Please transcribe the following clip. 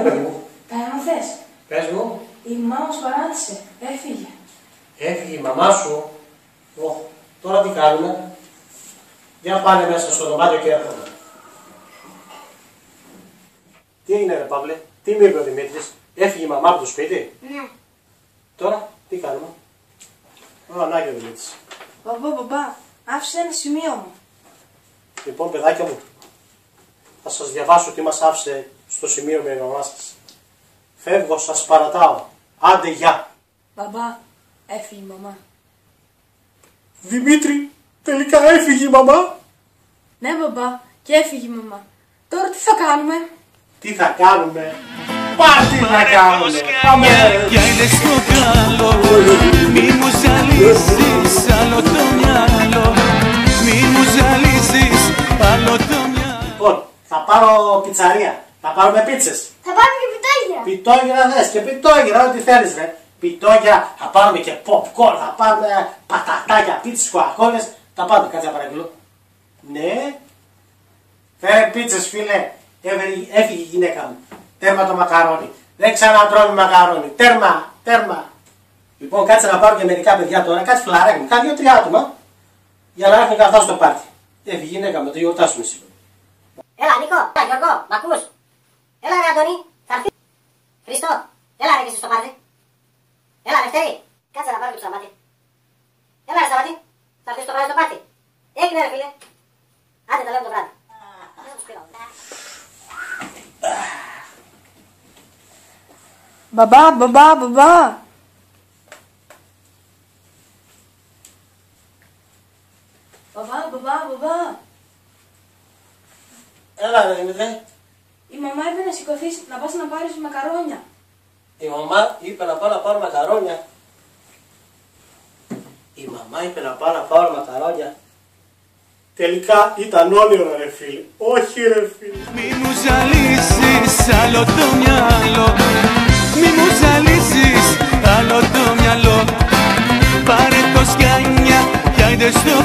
Έλα, μου. Πες μου. Η μαμά μα παράτησε. Έφυγε. Έφυγε η μαμά σου. Ω, τώρα τι κάνουμε; Για πάνε μέσα στο δωμάτιο και έρχομαι. Τι είναι ρε Παύλε, τι μου είπε ο Δημήτρης, έφυγε η μαμά από το σπίτι; Ναι. Τώρα τι κάνουμε; Ανάγκη να ο Δημήτρης. Μπαμπά, μπαμπά, άφησε ένα σημείο μου. Λοιπόν, παιδάκια μου, θα σας διαβάσω τι μας άφησε στο σημείο με η μαμά σας. Φεύγω, σας παρατάω. Άντε, γεια. Μπαμπά, έφυγε η μαμά. Δημήτρη, τελικά έφυγε η μαμά; Ναι, μπαμπά, και έφυγε η μαμά. Τώρα τι θα κάνουμε; Τι θα κάνουμε; Πάρτι θα κάνουμε. Πάμε. Για είναι στο καλό Μη μου ζαλίζεις άλλο το μυαλό Μη μου ζαλίζεις άλλο το μυαλό Λοιπόν, θα πάρω πιτσαρία. Θα πάρουμε πίτσες. Θα πάμε και πιτάγια. Πιτόγυρα θες και πιτόγυρα, ό,τι θέλεις ρε. Πιτόγυρα, θα πάρουμε και popcorn, θα πάρουμε πατατάκια, πίτσες, κοακόλες. Τα πάμε, κάτσε να παραγγείλω. Ναι. Φέρε πίτσες φίλε. Έφυγε, έφυγε η γυναίκα μου. Τέρμα το μακαρόνι. Δεν ξανατρώμε μακαρόνι. Τέρμα, τέρμα. Λοιπόν, κάτσε να πάρω και μερικά παιδιά τώρα. Κάτσε φλαράκι μου. Κάνει δύο-τρία άτομα. Για να έρθουν καθόλου στο πάρτι. Έφυγε η γυναίκα μου, το γιορτάσουμε σήμερα. Έλα, Νίκο, έλα, Γιώργο, μ' ακούς. Έλα, ρε Αντώνη, θα έρθει. Χριστό, έλα, ρε και εσύ στο πάρτι. Έλα, Δευτέρη, κάτσε να πάρω και το Σταμάτη. Έλα, ρε Σταμάτη, θα έρθεις το βράδυ στο πάρτι. Έγινε, ρε φίλε. Άντε, τα λέμε το βράδυ. Δεν σου πειράω. Μπαμπά, μπαμπά, μπαμπά. Μπαμπά, μπαμπά, μπαμπά. Έλα ρε Δημήτρη. Η μαμά είπε να σηκωθείς να πας να πάρεις μακαρόνια. Η μαμά είπε να πάω να πάρω μακαρόνια. Η μαμά είπε να πάω να πάρω μακαρόνια. Τελικά ήταν όνειρο ρε φίλε. Όχι ρε φίλε. Μη μου ζαλίζεις άλλο το μυαλό Μη μου ζαλίζεις άλλο το μυαλό Πάρε το σκάνια κι άιντε στο